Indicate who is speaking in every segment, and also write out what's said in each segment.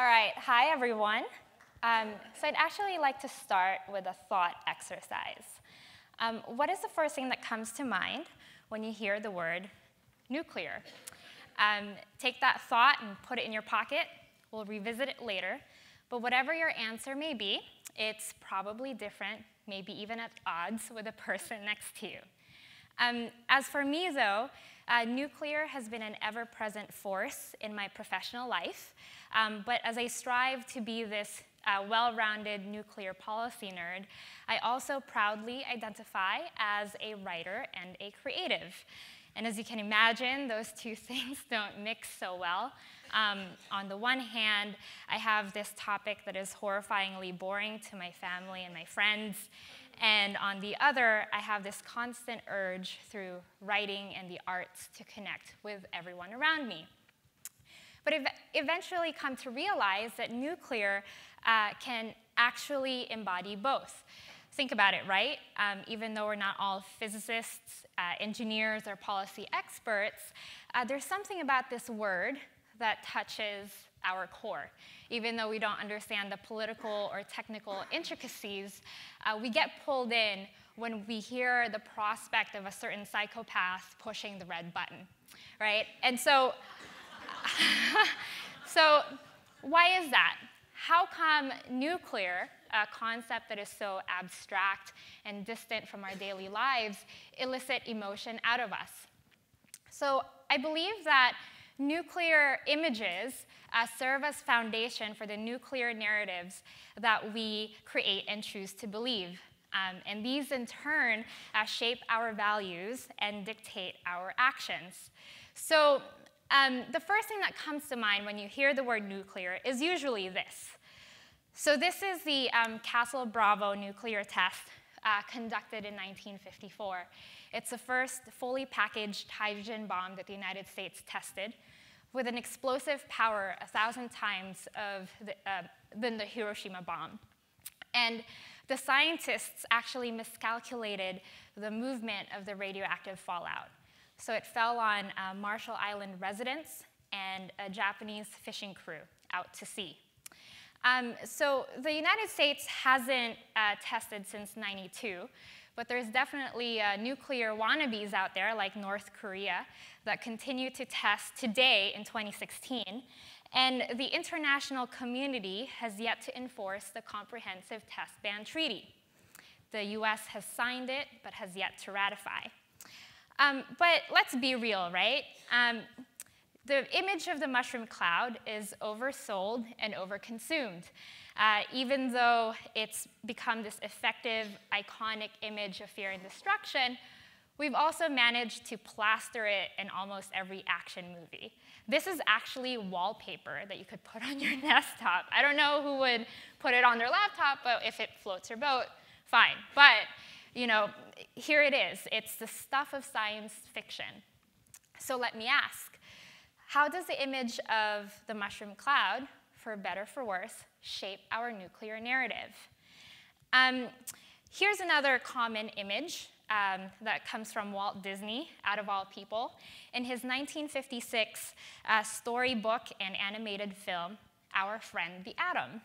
Speaker 1: All right, hi everyone. Um, so I'd actually like to start with a thought exercise. Um, what is the first thing that comes to mind when you hear the word nuclear? Um, take that thought and put it in your pocket. We'll revisit it later. But whatever your answer may be, it's probably different, maybe even at odds with the person next to you. Um, as for me, though, uh, nuclear has been an ever present force in my professional life. Um, but as I strive to be this uh, well rounded nuclear policy nerd, I also proudly identify as a writer and a creative. And as you can imagine, those two things don't mix so well. Um, on the one hand, I have this topic that is horrifyingly boring to my family and my friends. And on the other, I have this constant urge through writing and the arts to connect with everyone around me. But I've eventually come to realize that nuclear uh, can actually embody both. Think about it, right? Um, even though we're not all physicists, uh, engineers, or policy experts, uh, there's something about this word that touches our core. Even though we don't understand the political or technical intricacies, uh, we get pulled in when we hear the prospect of a certain psychopath pushing the red button, right? And so, so why is that? How come nuclear, a concept that is so abstract and distant from our daily lives, elicit emotion out of us? So I believe that nuclear images uh, serve as foundation for the nuclear narratives that we create and choose to believe. Um, and these, in turn, uh, shape our values and dictate our actions. So, um, the first thing that comes to mind when you hear the word nuclear is usually this. So, this is the um, Castle Bravo nuclear test uh, conducted in 1954. It's the first fully packaged hydrogen bomb that the United States tested with an explosive power a thousand times of the, uh, than the Hiroshima bomb. And the scientists actually miscalculated the movement of the radioactive fallout. So it fell on uh, Marshall Island residents and a Japanese fishing crew out to sea. Um, so the United States hasn't uh, tested since 92, but there's definitely uh, nuclear wannabes out there, like North Korea, that continue to test today in 2016. And the international community has yet to enforce the Comprehensive Test Ban Treaty. The US has signed it, but has yet to ratify. Um, but let's be real, right? Um, the image of the mushroom cloud is oversold and overconsumed. Uh, even though it's become this effective, iconic image of fear and destruction, we've also managed to plaster it in almost every action movie. This is actually wallpaper that you could put on your desktop. I don't know who would put it on their laptop, but if it floats your boat, fine. But, you know, here it is. It's the stuff of science fiction. So let me ask, how does the image of the mushroom cloud, for better for worse, shape our nuclear narrative. Um, here's another common image um, that comes from Walt Disney, out of all people. In his 1956 uh, storybook and animated film, Our Friend the Atom,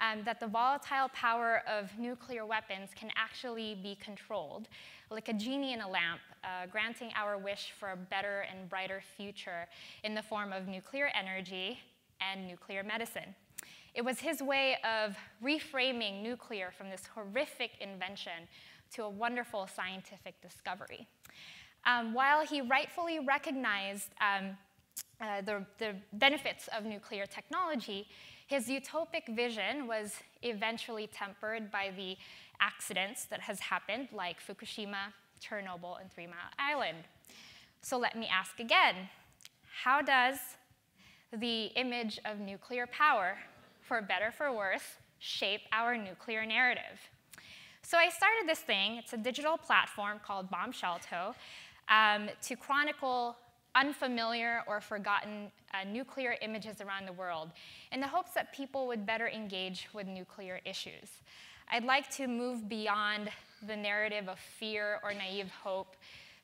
Speaker 1: um, that the volatile power of nuclear weapons can actually be controlled, like a genie in a lamp, uh, granting our wish for a better and brighter future in the form of nuclear energy and nuclear medicine. It was his way of reframing nuclear from this horrific invention to a wonderful scientific discovery. Um, while he rightfully recognized um, uh, the, the benefits of nuclear technology, his utopic vision was eventually tempered by the accidents that has happened, like Fukushima, Chernobyl, and Three Mile Island. So let me ask again, how does the image of nuclear power for better for worse, shape our nuclear narrative. So I started this thing. It's a digital platform called Bombshelltoe um, to chronicle unfamiliar or forgotten uh, nuclear images around the world in the hopes that people would better engage with nuclear issues. I'd like to move beyond the narrative of fear or naive hope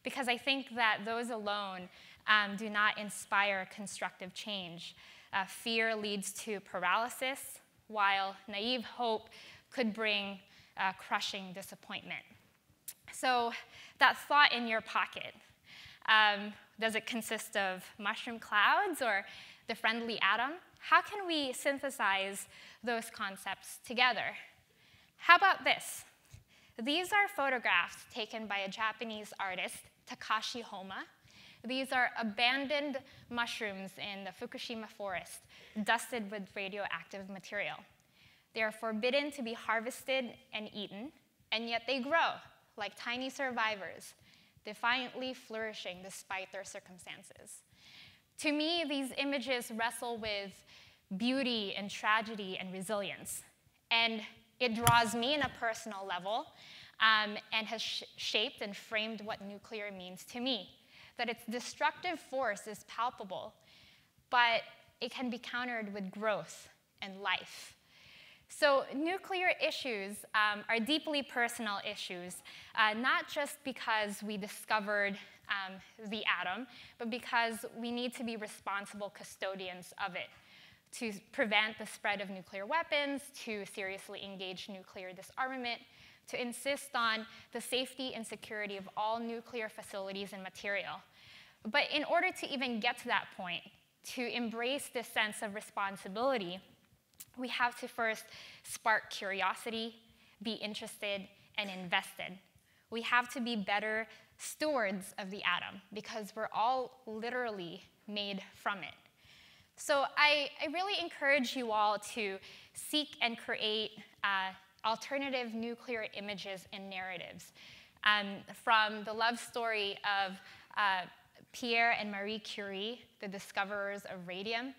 Speaker 1: because I think that those alone um, do not inspire constructive change. Uh, fear leads to paralysis, while naive hope could bring uh, crushing disappointment. So, that thought in your pocket um, does it consist of mushroom clouds or the friendly atom? How can we synthesize those concepts together? How about this? These are photographs taken by a Japanese artist, Takashi Homma. These are abandoned mushrooms in the Fukushima forest, dusted with radioactive material. They are forbidden to be harvested and eaten, and yet they grow like tiny survivors, defiantly flourishing despite their circumstances. To me, these images wrestle with beauty and tragedy and resilience. And it draws me in a personal level um, and has sh shaped and framed what nuclear means to me. That its destructive force is palpable, but it can be countered with growth and life. So, nuclear issues um, are deeply personal issues, uh, not just because we discovered um, the atom, but because we need to be responsible custodians of it to prevent the spread of nuclear weapons, to seriously engage nuclear disarmament, to insist on the safety and security of all nuclear facilities and material. But in order to even get to that point, to embrace this sense of responsibility, we have to first spark curiosity, be interested, and invested. We have to be better stewards of the atom because we're all literally made from it. So I, I really encourage you all to seek and create uh, alternative nuclear images and narratives. Um, from the love story of uh, Pierre and Marie Curie, the discoverers of radium,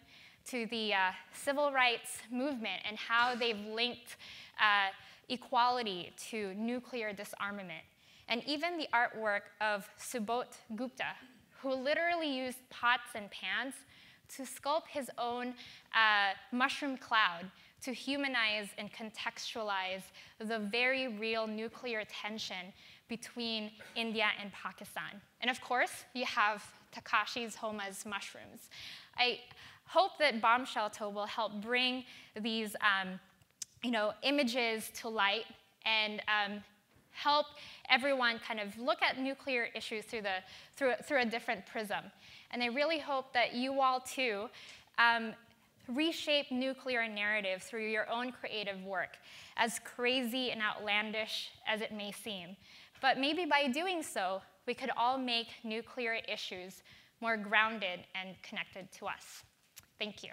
Speaker 1: to the uh, civil rights movement and how they've linked uh, equality to nuclear disarmament. And even the artwork of Subodh Gupta, who literally used pots and pans to sculpt his own uh, mushroom cloud to humanize and contextualize the very real nuclear tension between India and Pakistan. And of course, you have Takashi's Homma's mushrooms. I hope that Bombshelltoe will help bring these um, you know, images to light and um, help everyone kind of look at nuclear issues through, the, through, through a different prism. And I really hope that you all too um, reshape nuclear narrative through your own creative work, as crazy and outlandish as it may seem. But maybe by doing so, we could all make nuclear issues more grounded and connected to us. Thank you.